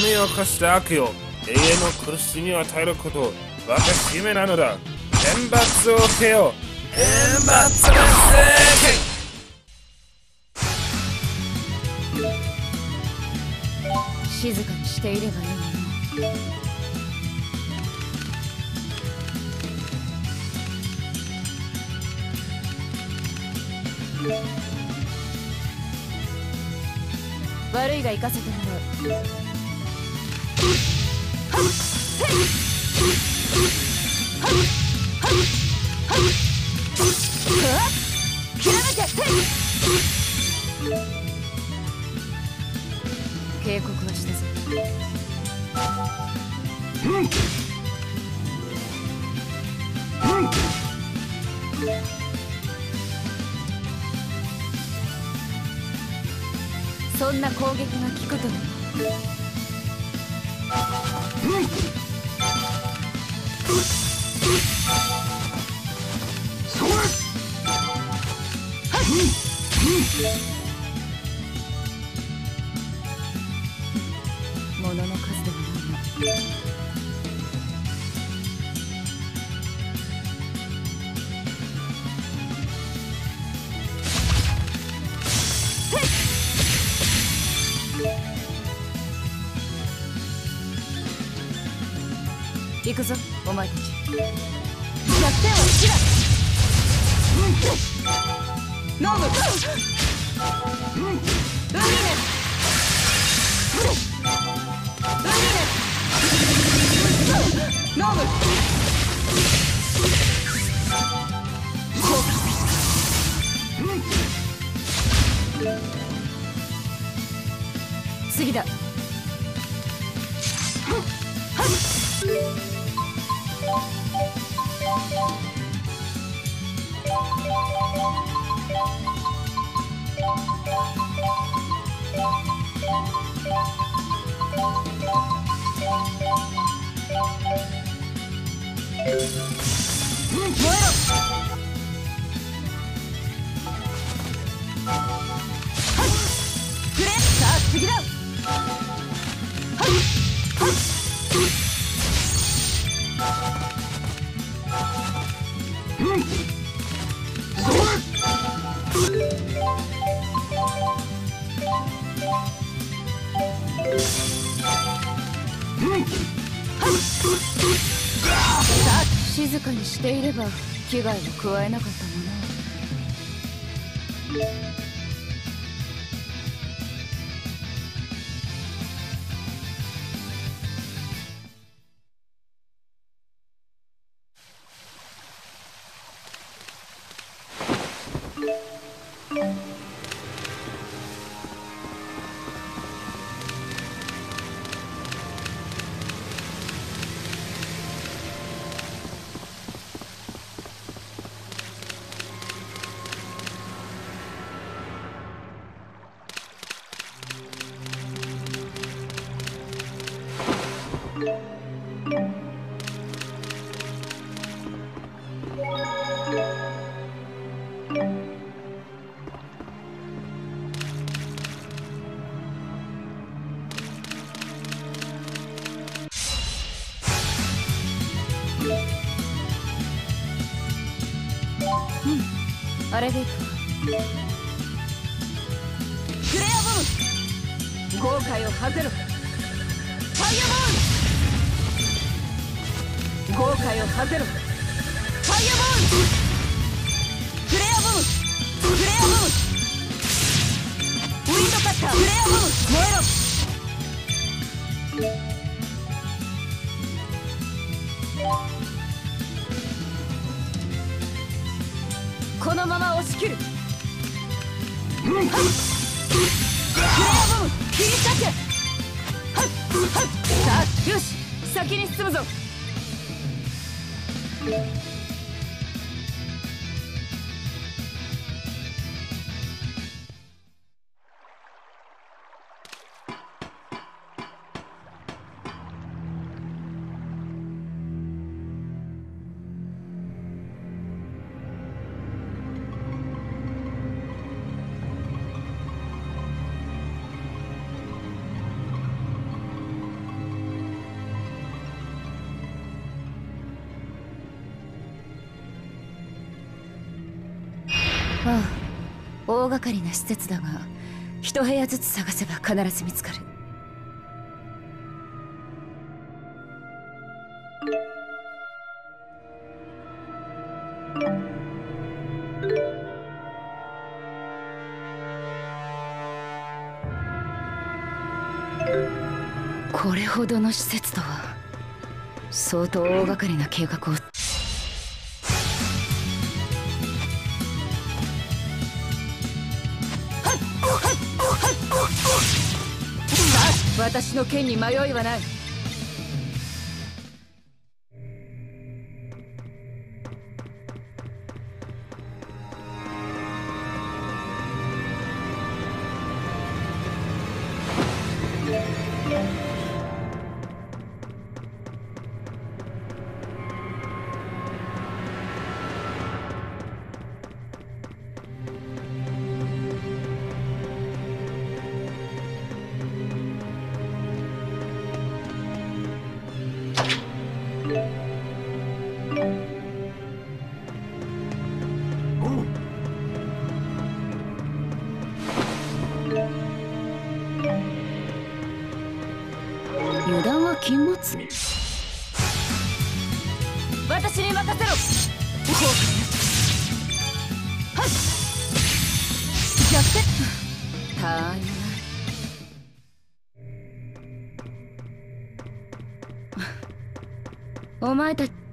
罪を犯した悪よ。永遠の苦しみを与えること我が使命なのだ。天罰を受けよ。天罰の静かにしていればいいのよ悪いが行かせてもらう警告はしたぞ。そんな攻撃が効くとでも。物行くぞお前たち。弱点は好きだ飲む。ウリネウリネ飲む。次だ燃えろくれさあ次だ静かにしていれば危害を加えなかったもの。あれで。いくクレアボム！後悔をはぜろ。ファイアボール後悔をはぜろ。ファイアボールああ大掛かりな施設だが一部屋ずつ探せば必ず見つかる。これほどの施設とは相当大掛かりな計画を。私の剣に迷いはない。油断は禁物。私に任せろ。はい逆転たあ。いないお前たち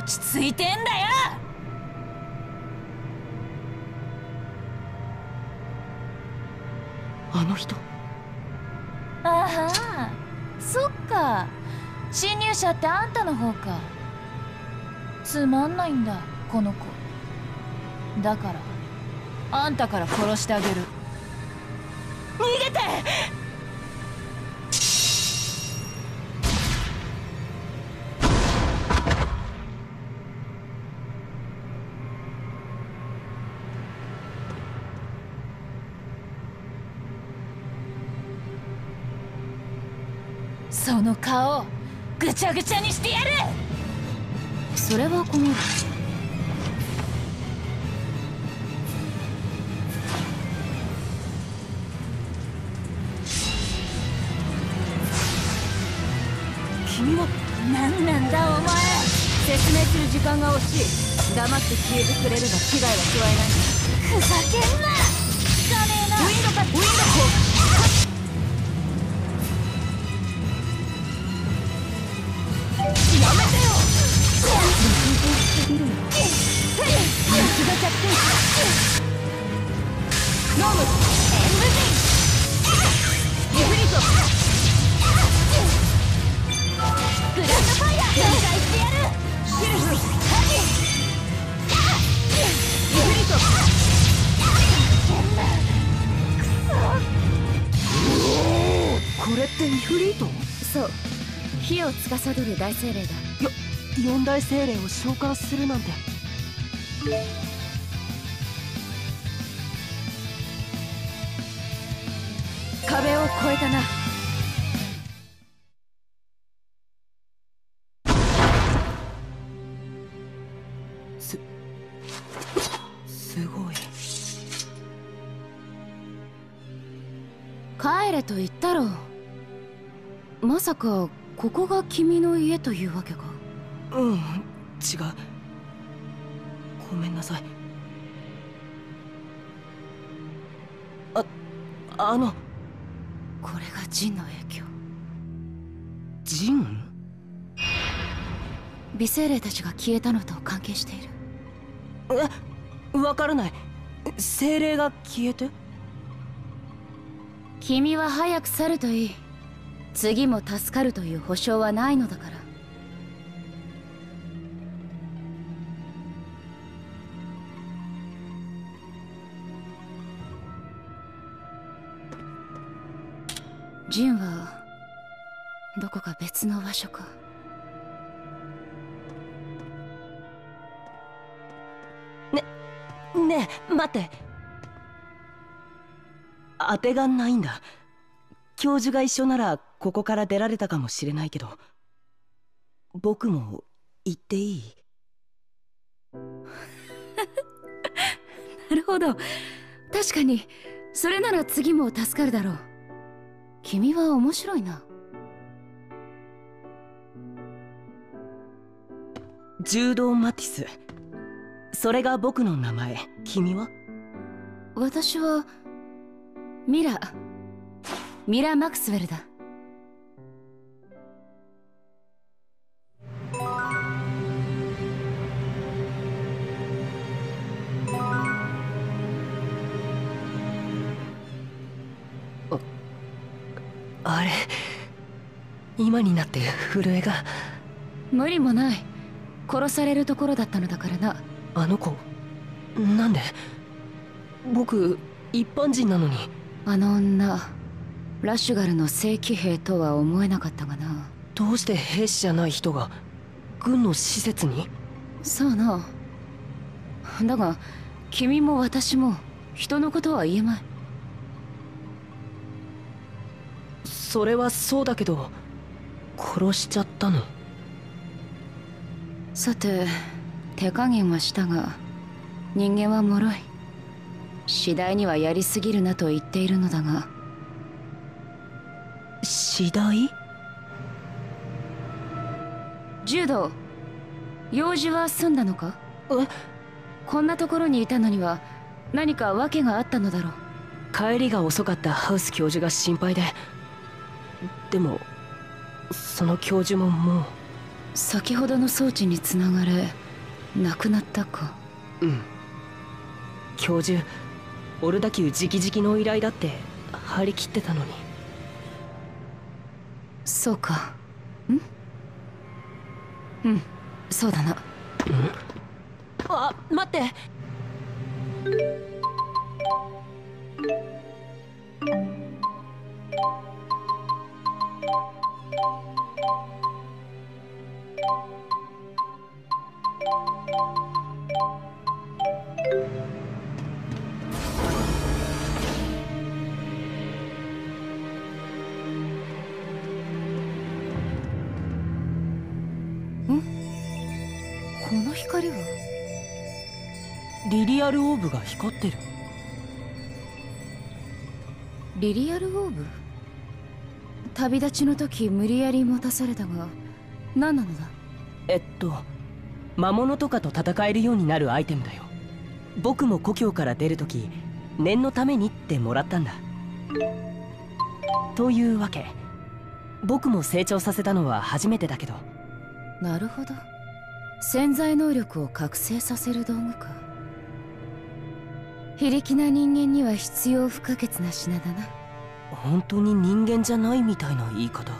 落ち着いてんだよ！あの人？あはそっか。侵入者ってあんたの方か。つまんないんだこの子。だからあんたから殺してあげる。逃げてその顔ぐちゃぐちゃにしてやる。それは困る君は何なんだお前。説明する時間が欲しい。黙って消えてくれれば危害は加えない。ふざけんな。汚ねえなウィンドカウィンドコやこれってイフリート？そう。火を司る大精霊だ。四大精霊を召喚するなんて。壁を越えたな。すすごい。帰れと言ったろう。まさかここが君の家というわけか？うん違う。ごめんなさい。ああの。これがジンの影響。ジン美精霊たちが消えたのと関係している。えわからない。精霊が消えて？君は早く去るといい次も助かるという保証はないのだから。ジンはどこか別の場所か。ねえ待って。当てがないんだ。教授が一緒ならここから出られたかもしれないけど僕も行っていい？なるほど。確かにそれなら次も助かるだろう。君は面白いな。柔道マティス。それが僕の名前。君は？私はミラ。ミラ・マクスウェルだあれ今になって震えが。無理もない。殺されるところだったのだからな。あの子なんで？僕一般人なのに。あの女ラシュガルの正規兵とは思えなかったがな。どうして兵士じゃない人が軍の施設に？そうな。だが君も私も人のことは言えまいそれはそうだけど殺しちゃったの。さて手加減はしたが人間は脆い。次第にはやりすぎるなと言っているのだが。次第？柔道用事は済んだのか？え？こんなところにいたのには何か訳があったのだろう。帰りが遅かったハウス教授が心配ででもその教授もも先ほどの装置につながれ亡くなったか。ううん。教授オルダ級直々の依頼だって張り切ってたのに。そうか。ん？うん。そうだな。あ待ってこの光は？リリアルオーブが光ってる。リリアルオーブ？旅立ちの時無理やり持たされたが何なのだ？えっと魔物とかと戦えるようになるアイテムだよ。僕も故郷から出るとき念のためにってもらったんだ。というわけ。僕も成長させたのは初めてだけど。なるほど。潜在能力を覚醒させる道具か。非力な人間には必要不可欠な品だな本当に人間じゃないみたいな言い方。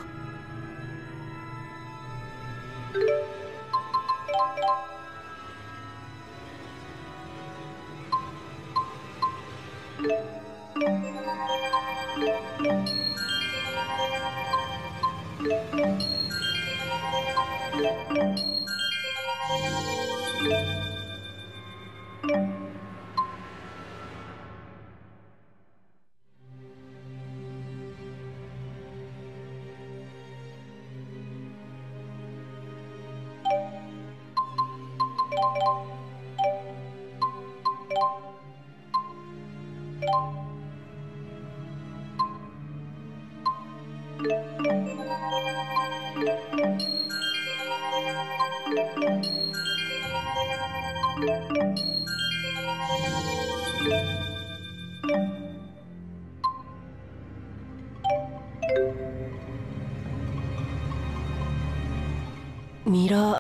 ミラー